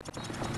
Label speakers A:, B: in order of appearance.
A: you